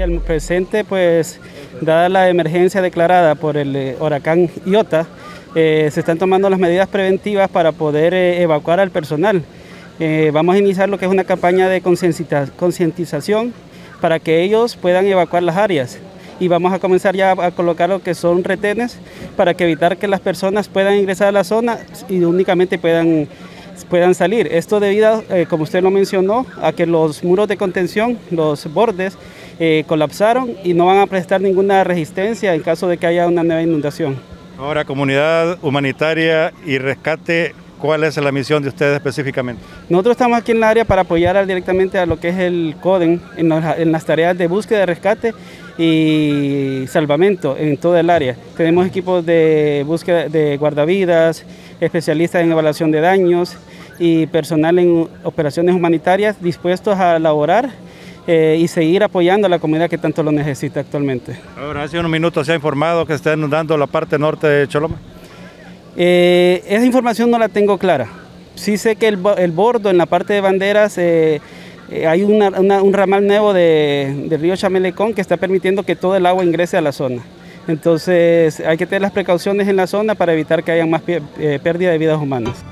al presente, pues, dada la emergencia declarada por el eh, huracán Iota, eh, se están tomando las medidas preventivas para poder eh, evacuar al personal. vamos a iniciar lo que es una campaña de concientización para que ellos puedan evacuar las áreas y vamos a comenzar ya a colocar lo que son retenes para que evitar que las personas puedan ingresar a la zona y únicamente puedan puedan salir. Esto debido, eh, como usted lo mencionó, a que los muros de contención, los bordes, eh, colapsaron y no van a prestar ninguna resistencia en caso de que haya una nueva inundación. Ahora, comunidad humanitaria y rescate, ¿cuál es la misión de ustedes específicamente? Nosotros estamos aquí en el área para apoyar directamente a lo que es el CODEN en, en las tareas de búsqueda, rescate y salvamento en todo el área. Tenemos equipos de búsqueda de guardavidas, especialistas en evaluación de daños y personal en operaciones humanitarias dispuestos a elaborar eh, y seguir apoyando a la comunidad que tanto lo necesita actualmente. Ahora, hace unos minutos se ha informado que está inundando la parte norte de Choloma. Eh, esa información no la tengo clara. Sí sé que el, bordo en la parte de banderas eh, hay un ramal nuevo de, del río Chamelecón que está permitiendo que todo el agua ingrese a la zona. Entonces hay que tener las precauciones en la zona para evitar que haya más pérdida de vidas humanas.